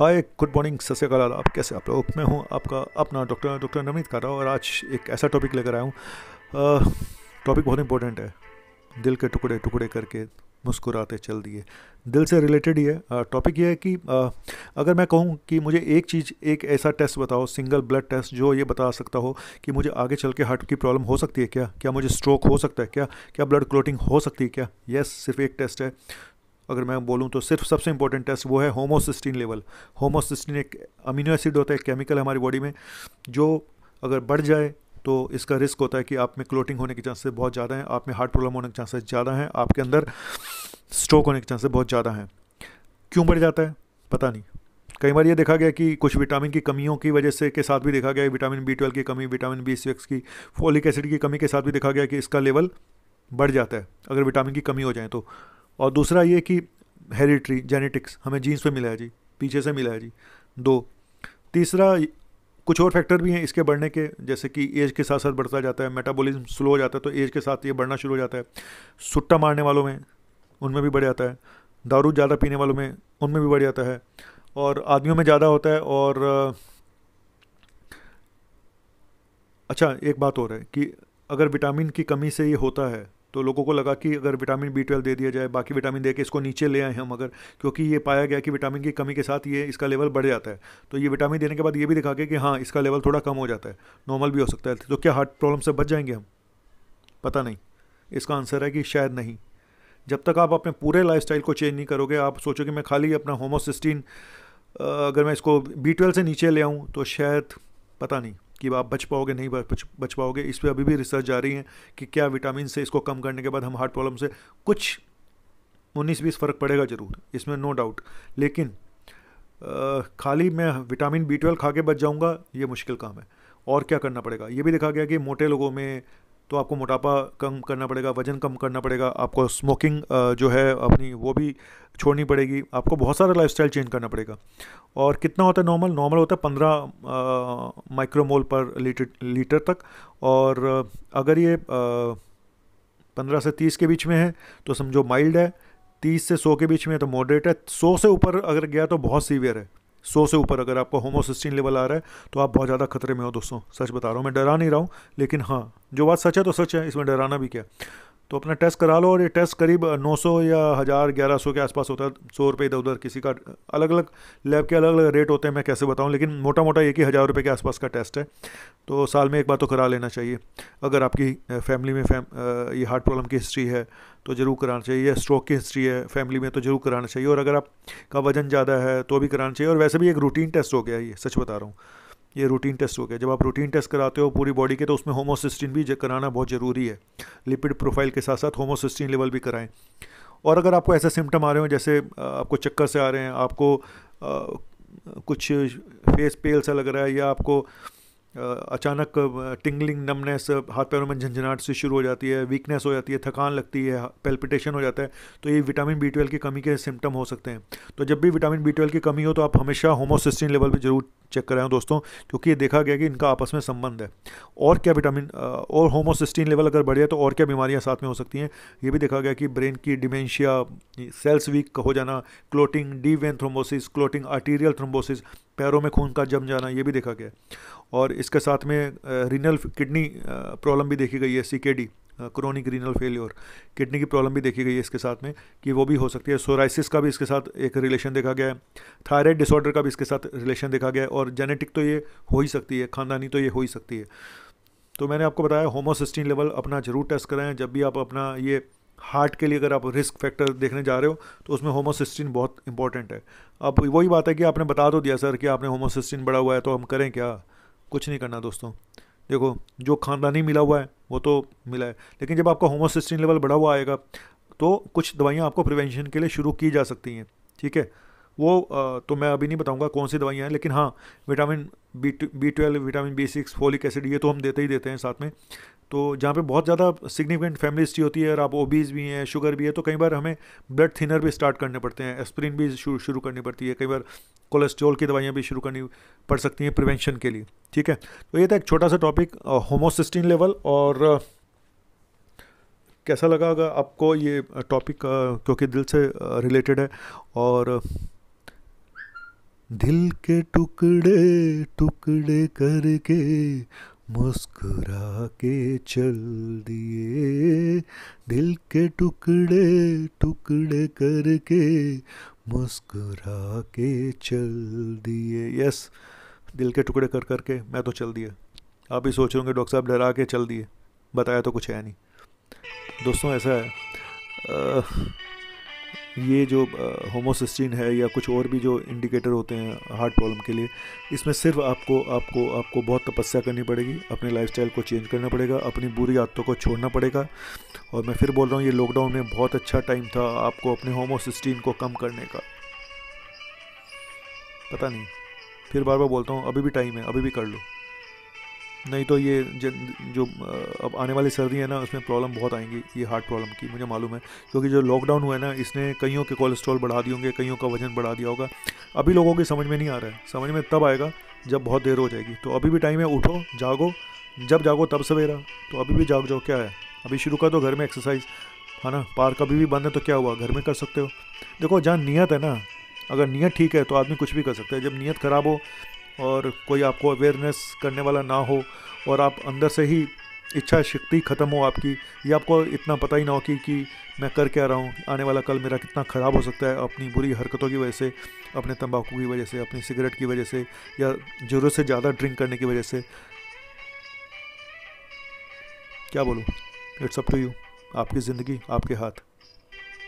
Hi good morning सत श्रीकाल आप कैसे आप लोग? मैं हूँ आपका अपना डॉक्टर डॉक्टर नवनीत हूँ और आज एक ऐसा टॉपिक लेकर आया हूँ। टॉपिक बहुत इंपॉर्टेंट है। दिल के टुकड़े टुकड़े करके मुस्कुराते चल दिए। दिल से रिलेटेड ही है। टॉपिक ये है कि आ, अगर मैं कहूँ कि मुझे एक चीज़ एक ऐसा टेस्ट बताओ सिंगल ब्लड टेस्ट जो ये बता सकता हो कि मुझे आगे चल के हार्ट की प्रॉब्लम हो सकती है क्या? क्या मुझे स्ट्रोक हो सकता है क्या? क्या ब्लड क्लोटिंग हो सकती है क्या? यस सिर्फ़ एक टेस्ट है। अगर मैं बोलूँ तो सिर्फ़ सबसे इंपॉर्टेंट टेस्ट वो है होमोसिस्टीन लेवल होमोसिस्टीन एक अमीनो एसिड होता है केमिकल हमारी बॉडी में, जो अगर बढ़ जाए तो इसका रिस्क होता है कि आप में क्लोटिंग होने के चांसेस बहुत ज़्यादा हैं, आप में हार्ट प्रॉब्लम होने के चांसेस ज़्यादा हैं, आपके अंदर स्ट्रोक होने के चांसेस बहुत ज़्यादा हैं। क्यों बढ़ जाता है? पता नहीं। कई बार ये देखा गया कि कुछ विटामिन की कमियों की वजह से के साथ भी देखा गया विटामिन बी ट्वेल्व की कमी विटामिन बी सिक्स की फोलिक एसिड की कमी के साथ भी देखा गया कि इसका लेवल बढ़ जाता है, अगर विटामिन की कमी हो जाए तो। और दूसरा ये कि हेरिट्री जेनेटिक्स हमें जीन्स पे मिला है जी, पीछे से मिला है जी। दो, तीसरा, कुछ और फैक्टर भी हैं इसके बढ़ने के, जैसे कि एज के साथ साथ बढ़ता जाता है मेटाबॉलिज्म स्लो हो जाता है तो एज के साथ ये बढ़ना शुरू हो जाता है। सुट्टा मारने वालों में उनमें भी बढ़ जाता है, दारू ज़्यादा पीने वालों में उनमें भी बढ़ जाता है, और आदमियों में ज़्यादा होता है, और अच्छा एक बात और है कि अगर विटामिन की कमी से ये होता है तो लोगों को लगा कि अगर विटामिन बी ट्वेल्व दे दिया जाए, बाकी विटामिन दे के इसको नीचे ले आए हम अगर, क्योंकि ये पाया गया कि विटामिन की कमी के साथ ये, इसका लेवल बढ़ जाता है। तो ये विटामिन देने के बाद ये भी दिखा गया कि हाँ इसका लेवल थोड़ा कम हो जाता है, नॉर्मल भी हो सकता है। तो क्या हार्ट प्रॉब्लम से बच जाएँगे हम? पता नहीं। इसका आंसर है कि शायद नहीं। जब तक आप अपने पूरे लाइफ को चेंज नहीं करोगे, आप सोचो कि मैं खाली अपना होमोसिस्टीन अगर मैं इसको बी ट्वेल्व से नीचे ले आऊँ तो शायद, पता नहीं। कि आप बच पाओगे, नहीं बच बच पाओगे। इस पर अभी भी रिसर्च जा रही है कि क्या विटामिन से इसको कम करने के बाद हम हार्ट प्रॉब्लम से कुछ उन्नीस बीस फ़र्क पड़ेगा ज़रूर, इसमें नो डाउट लेकिन खाली मैं विटामिन बी ट्वेल्व खा के बच जाऊँगा, ये मुश्किल काम है। और क्या करना पड़ेगा? ये भी देखा गया कि मोटे लोगों में तो आपको मोटापा कम करना पड़ेगा, वज़न कम करना पड़ेगा, आपको स्मोकिंग जो है अपनी वो भी छोड़नी पड़ेगी, आपको बहुत सारा लाइफस्टाइल चेंज करना पड़ेगा। और कितना होता है नॉर्मल नॉर्मल होता है पंद्रह माइक्रोमोल पर लीटर लीटर तक। और अगर ये पंद्रह से तीस के बीच में है तो समझो माइल्ड है, तीस से सौ के बीच में है तो मॉडरेट है। सौ से ऊपर अगर गया तो बहुत सीवियर है। सौ से ऊपर अगर आपको होमोसिस्टीन लेवल आ रहा है तो आप बहुत ज़्यादा खतरे में हो दोस्तों। सच बता रहा हूँ, मैं डरा नहीं रहा हूँ, लेकिन हाँ जो बात सच है तो सच है, इसमें डराना भी क्या? तो अपना टेस्ट करा लो और ये टेस्ट करीब 900 या हज़ार, ग्यारह सौ के आसपास होता है, सौ रुपये इधर उधर किसी का अलग अलग लैब के अलग अलग रेट होते हैं, मैं कैसे बताऊँ, लेकिन मोटा मोटा एक ही हज़ार रुपये के आसपास का टेस्ट है। तो साल में एक बार तो करा लेना चाहिए। अगर आपकी फैमिली में फैम ये हार्ट प्रॉब्लम की हिस्ट्री है तो ज़रूर कराना चाहिए, या स्ट्रोक की हिस्ट्री है फैमिली में तो ज़रूर कराना चाहिए, और अगर आपका वज़न ज़्यादा है तो भी कराना चाहिए, और वैसे भी एक रूटीन टेस्ट हो गया ये, सच बता रहा हूँ। ये रूटीन टेस्ट हो गया। जब आप रूटीन टेस्ट कराते हो पूरी बॉडी के तो उसमें होमोसिस्टिन भी कराना बहुत ज़रूरी है। लिपिड प्रोफ़ाइल के साथ साथ होमोसिस्टिन लेवल भी कराएँ। और अगर आपको ऐसे सिम्टम आ रहे हो जैसे आपको चक्कर से आ रहे हैं आपको आ, कुछ फेस पेल सा लग रहा है या आपको अचानक टिंगलिंग नमनेस हाथ पैरों में झंझनाहट से शुरू हो जाती है वीकनेस हो जाती है थकान लगती है पेल्पिटेशन हो जाता है तो ये विटामिन बी ट्वेल्व की कमी के सिम्टम हो सकते हैं। तो जब भी विटामिन बी ट्वेल्व की कमी हो तो आप हमेशा होमोसिस्टिन लेवल पर ज़रूर चेक कराएँ दोस्तों, क्योंकि ये देखा गया कि इनका आपस में संबंध है। और क्या विटामिन और होमोसिस्टीन लेवल अगर बढ़ जाए तो और क्या बीमारियाँ साथ में हो सकती हैं? ये भी देखा गया कि ब्रेन की डिमेंशिया सेल्स वीक हो जाना clotting deep vein thrombosis clotting arterial thrombosis पैरों में खून का जम जाना, ये भी देखा गया। और इसके साथ में रीनल किडनी प्रॉब्लम भी देखी गई है C chronic renal failure kidney की प्रॉब्लम भी देखी गई है इसके साथ में, कि वो भी हो सकती है। सोराइसिस का भी इसके साथ एक रिलेशन देखा गया है। थायराइड डिसऑर्डर का भी इसके साथ रिलेशन देखा गया है और जेनेटिक तो ये हो ही सकती है, खानदानी तो ये हो ही सकती है। तो मैंने आपको बताया होमोसिस्टीन लेवल अपना ज़रूर टेस्ट कराएँ। जब भी आप अपना ये हार्ट के लिए अगर आप रिस्क फैक्टर देखने जा रहे हो तो उसमें होमोसिस्टीन बहुत इंपॉर्टेंट है। अब वही बात है कि आपने बता दो दिया, सर, कि आपने होमोसिस्टीन बढ़ा हुआ है तो हम करें क्या? कुछ नहीं करना दोस्तों। देखो, जो खानदानी मिला हुआ है, वो तो मिला है। लेकिन जब आपका होमोसिस्टिन लेवल बढ़ा हुआ आएगा तो कुछ दवाइयाँ आपको प्रिवेंशन के लिए शुरू की जा सकती हैं, ठीक है? वो तो मैं अभी नहीं बताऊँगा कौन सी दवाइयाँ हैं, लेकिन हाँ vitamin B B twelve, vitamin B six, folic acid, ये तो हम देते ही देते हैं साथ में। तो जहाँ पे बहुत ज़्यादा सिग्निफिकेंट फैमिली हिस्ट्री होती है, और आप ओबीज भी हैं, शुगर भी है तो कई बार हमें ब्लड थिनर भी स्टार्ट करने पड़ते हैं, एस्प्रिन भी शुरू शुरू करनी पड़ती है, कई बार कोलेस्ट्रॉल की दवाइयाँ भी शुरू करनी पड़ सकती हैं प्रिवेंशन के लिए, ठीक है? तो ये था एक छोटा सा टॉपिक होमोसिस्टीन लेवल, और कैसा लगा अगर आपको ये टॉपिक क्योंकि दिल से रिलेटेड है, और दिल के टुकड़े टुकड़े करके मुस्कुरा के चल दिए। दिल के टुकड़े टुकड़े करके मुस्कुरा के चल दिए। यस दिल के टुकड़े कर करके मैं तो चल दिया। आप ही सोच रहे होंगे डॉक्टर साहब डरा के चल दिए। बताया तो कुछ है नहीं। दोस्तों ऐसा है। आ, ये जो होमोसिस्टीन है या कुछ और भी जो इंडिकेटर होते हैं हार्ट प्रॉब्लम के लिए, इसमें सिर्फ़ आपको आपको आपको बहुत तपस्या करनी पड़ेगी, अपने लाइफस्टाइल को चेंज करना पड़ेगा, अपनी बुरी आदतों को छोड़ना पड़ेगा। और मैं फिर बोल रहा हूँ, ये लॉकडाउन में बहुत अच्छा टाइम था आपको अपने होमोसिस्टीन को कम करने का। पता नहीं, फिर बार बार बोलता हूँ, अभी भी टाइम है, अभी भी कर लो। नहीं तो ये जो अब आने वाली सर्दी है ना, उसमें प्रॉब्लम बहुत आएँगी, ये हार्ट प्रॉब्लम की, मुझे मालूम है। क्योंकि जो लॉकडाउन हुआ है ना, इसने कईयों के कोलेस्ट्रॉल बढ़ा दिए होंगे, कईयों का वज़न बढ़ा दिया होगा। अभी लोगों की समझ में नहीं आ रहा है। समझ में तब आएगा, जब बहुत देर हो जाएगी। तो अभी भी टाइम है, उठो, जागो। जब जागो, तब सवेरा। तो अभी भी जाग जाओ, क्या है? अभी शुरू कर दो घर में एक्सरसाइज है ना? पार्क अभी भी बंद है तो क्या हुआ? घर में कर सकते हो। देखो, जहाँ नीयत है ना, अगर नीयत ठीक है तो आदमी कुछ भी कर सकता है। जब नीयत ख़राब हो और कोई आपको अवेयरनेस करने वाला ना हो और आप अंदर से ही इच्छा शक्ति ख़त्म हो आपकी, या आपको इतना पता ही ना हो कि कि मैं कर क्या रहा हूँ। आने वाला कल मेरा कितना ख़राब हो सकता है अपनी बुरी हरकतों की वजह से, अपने तंबाकू की वजह से, अपनी सिगरेट की वजह से, या ज़रूरत से ज़्यादा ड्रिंक करने की वजह से। क्या बोलूँ? इट्स अप टू यू आपकी ज़िंदगी, आपके हाथ।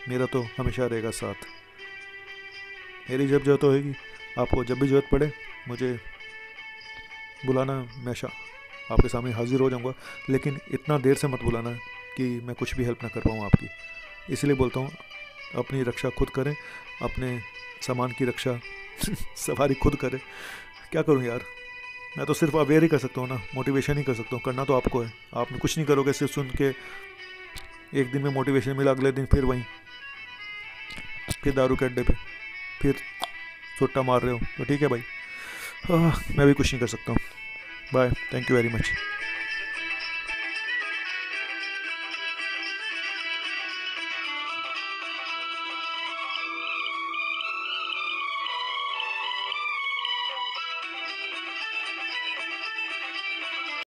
मेरा तो हमेशा रहेगा साथ। मेरी जब ज़रूरत होगी आपको जब भी ज़रूरत पड़े, मुझे बुलाना हमेशा आपके सामने हाजिर हो जाऊँगा। लेकिन इतना देर से मत बुलाना कि मैं कुछ भी हेल्प ना कर पाऊँ आपकी। इसलिए बोलता हूँ, अपनी रक्षा खुद करें, अपने सामान की रक्षा सवारी खुद करें। क्या करूँ यार? मैं तो सिर्फ़ अवेयर ही कर सकता हूँ ना मोटिवेशन ही कर सकता हूँ। करना तो आपको है। आपने कुछ नहीं करोगे, सिर्फ़ सुन के एक दिन में मोटिवेशन मिला, अगले दिन फिर वहीं, फिर दारू के अड्डे पे, फिर छुट्टा मार रहे हो। तो ठीक है भाई। आ, मैं भी कुछ नहीं कर सकता हूँ। Bye thank you very much